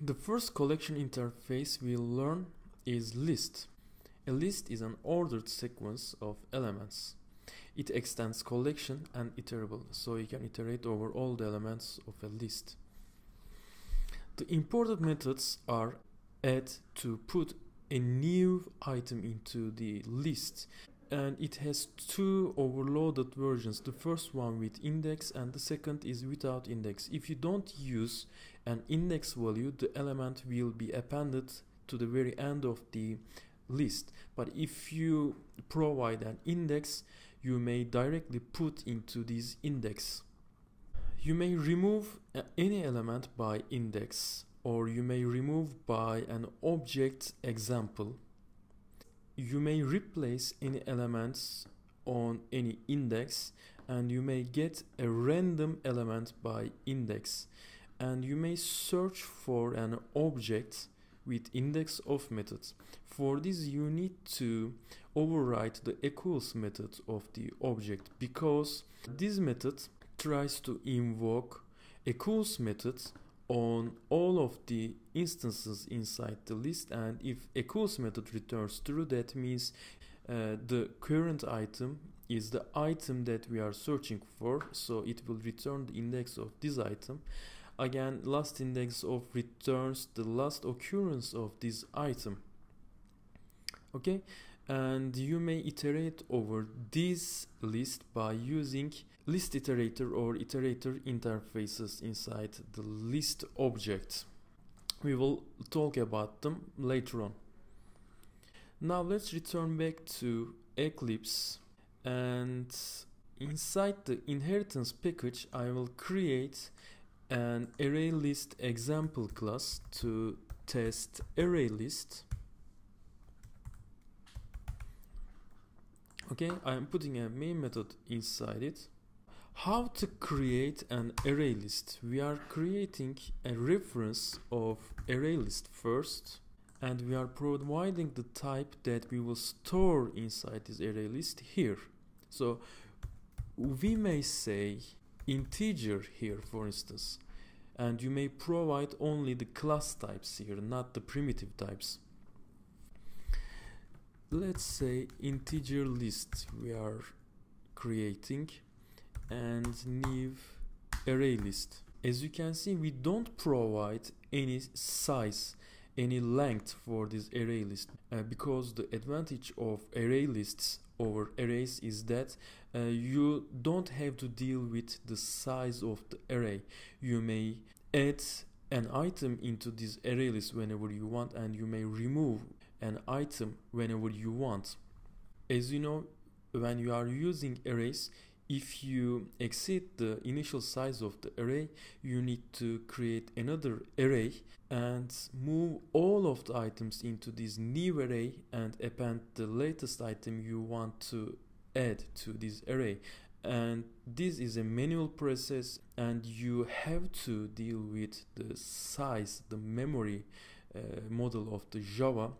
The first collection interface we'll learn is list. A list is an ordered sequence of elements. It extends collection and iterable, so you can iterate over all the elements of a list. The imported methods are add to put a new item into the list and it has two overloaded versions the first one with index and the second is without index if you don't use an index value the element will be appended to the very end of the list. But if you provide an index you may directly put into this index. You may remove uh, any element by index or you may remove by an object example. You may replace any elements on any index and you may get a random element by index and you may search for an object with index of methods. For this you need to override the equals method of the object because this method tries to invoke equals method on all of the instances inside the list and if equals method returns true that means uh, the current item is the item that we are searching for so it will return the index of this item again last index of returns the last occurrence of this item okay and you may iterate over this list by using list iterator or iterator interfaces inside the list object. We will talk about them later on. Now let's return back to Eclipse and inside the inheritance package I will create an array list example class to test array list. Okay I am putting a main method inside it. How to create an array list? We are creating a reference of array list first and we are providing the type that we will store inside this array list here. So we may say integer here for instance and you may provide only the class types here not the primitive types. Let's say integer list we are creating and new array list. As you can see we don't provide any size any length for this array list uh, because the advantage of array lists over arrays is that uh, you don't have to deal with the size of the array. You may add an item into this array list whenever you want and you may remove an item whenever you want. As you know when you are using arrays if you exceed the initial size of the array you need to create another array and move all of the items into this new array and append the latest item you want to add to this array. And this is a manual process and you have to deal with the size the memory uh, model of the java.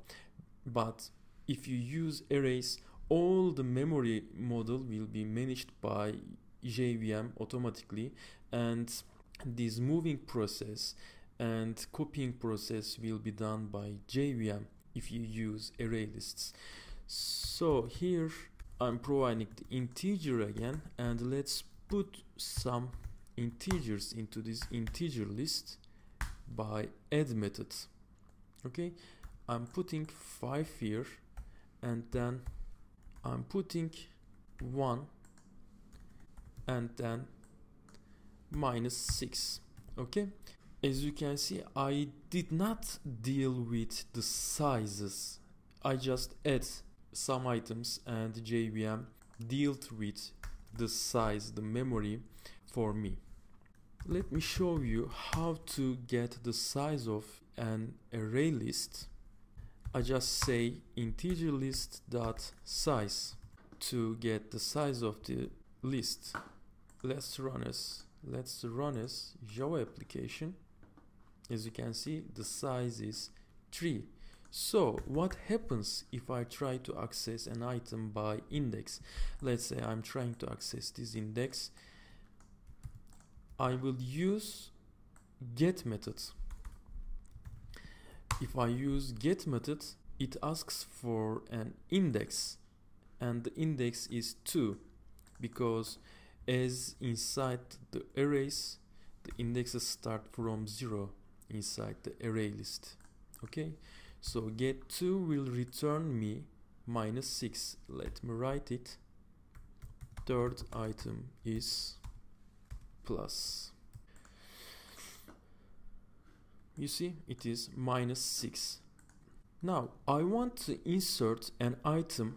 But if you use arrays all the memory model will be managed by JVM automatically and this moving process and copying process will be done by JVM if you use array lists. So here I'm providing the integer again and let's put some integers into this integer list by add method. Okay, I'm putting 5 here and then I'm putting 1 and then minus 6 okay? As you can see I did not deal with the sizes. I just add some items and JVM dealt with the size the memory for me. Let me show you how to get the size of an array list I just say integer list dot size to get the size of the list. Let's run as let's run as Java application. As you can see, the size is 3. So what happens if I try to access an item by index? Let's say I'm trying to access this index. I will use get method if I use get method, it asks for an index and the index is 2 because as inside the arrays the indexes start from 0 inside the array list. Okay? So get 2 will return me minus 6 let me write it. Third item is plus you see it is minus 6 now I want to insert an item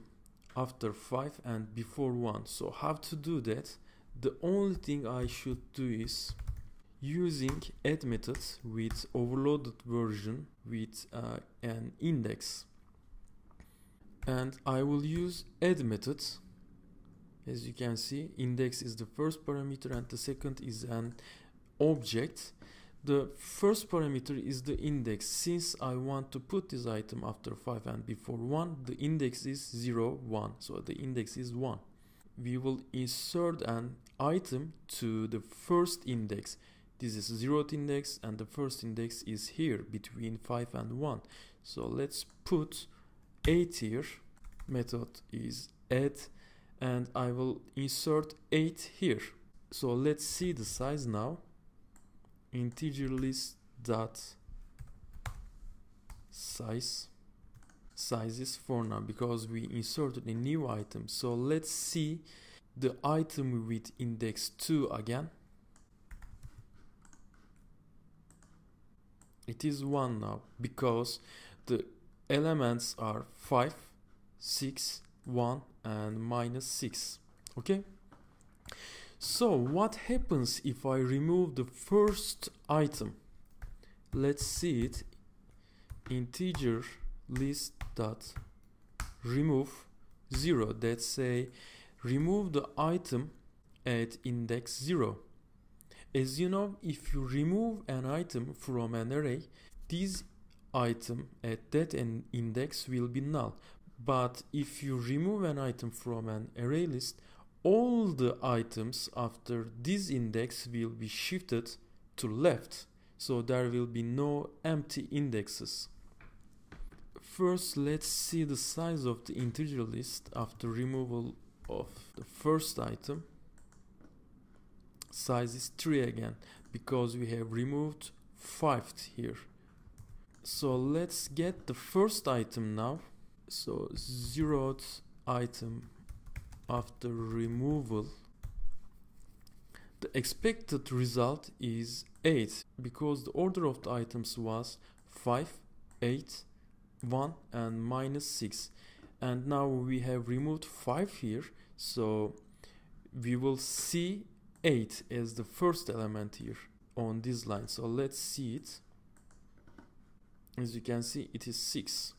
after 5 and before 1 so how to do that? The only thing I should do is using add method with overloaded version with uh, an index. And I will use add method. As you can see index is the first parameter and the second is an object the first parameter is the index. Since I want to put this item after 5 and before 1 the index is 0 1 so the index is 1 we will insert an item to the first index. This is zeroth index and the first index is here between 5 and 1 so let's put 8 here. Method is add and I will insert 8 here. So let's see the size now integer list dot size size is 4 now because we inserted a new item. So let's see the item with index 2 again. It is 1 now because the elements are 5 6 1 and minus 6 okay so what happens if I remove the first item? Let's see it. Integer list dot remove 0 that say remove the item at index 0 as you know if you remove an item from an array this item at that index will be null but if you remove an item from an array list all the items after this index will be shifted to left. So there will be no empty indexes. First let's see the size of the integer list after removal of the first item. Size is 3 again because we have removed 5 here. So let's get the first item now. So zeroth item after removal. The expected result is 8 because the order of the items was 5 8 1 and minus 6 and now we have removed 5 here so we will see 8 as the first element here on this line. So let's see it. As you can see it is 6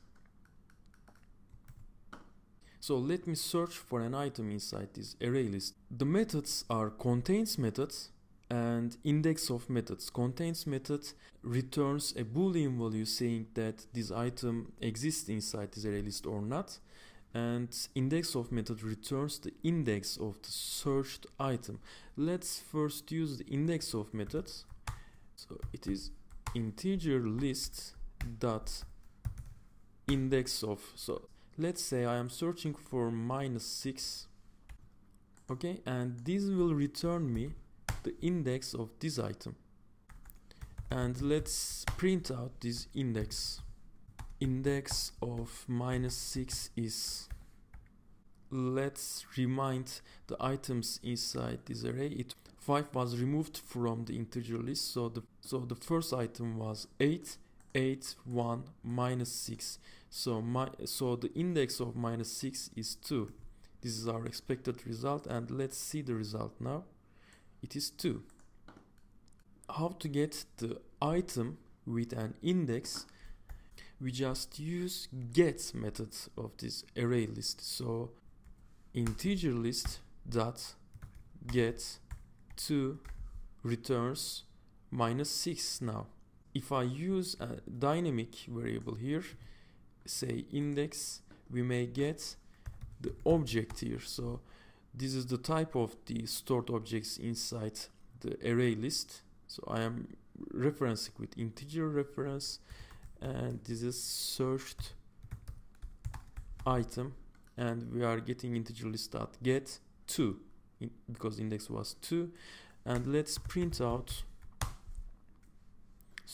so let me search for an item inside this array list. The methods are contains methods and index of methods. Contains method returns a boolean value saying that this item exists inside this array list or not. And index of method returns the index of the searched item. Let's first use the index of methods. So it is integer list dot index of so let's say I am searching for minus 6 okay and this will return me the index of this item. And let's print out this index. Index of minus 6 is let's remind the items inside this array. It 5 was removed from the integer list so the so the first item was 8 8 1 minus 6 so my so the index of minus 6 is 2 this is our expected result and let's see the result now. It is 2 how to get the item with an index? We just use get method of this array list. So integer list dot get 2 returns minus 6 now if I use a dynamic variable here say index we may get the object here. So this is the type of the stored objects inside the array list. So I am referencing with integer reference and this is searched item and we are getting integer list dot get 2 in, because index was 2 and let's print out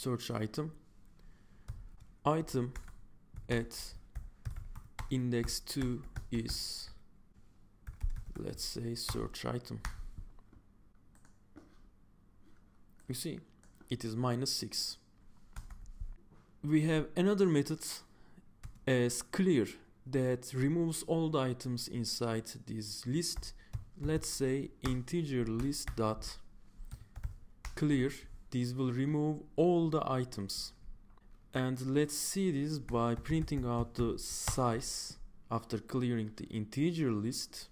search item. Item at index 2 is let's say search item. You see it is minus 6 we have another method as clear that removes all the items inside this list. Let's say integer list dot clear this will remove all the items. And let's see this by printing out the size after clearing the integer list.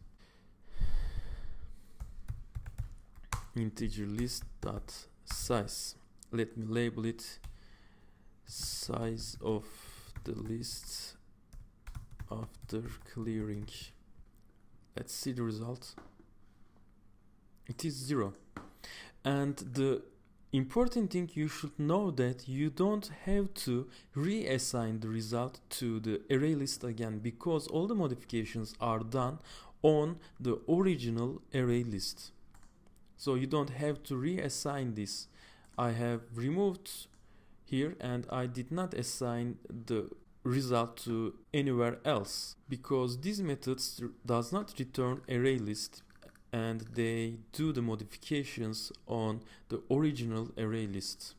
Integer list dot size. Let me label it size of the list after clearing. Let's see the result. It is zero. And the important thing you should know that you don't have to reassign the result to the array list again because all the modifications are done on the original array list. So you don't have to reassign this. I have removed here and I did not assign the result to anywhere else because these methods does not return array list and they do the modifications on the original array list.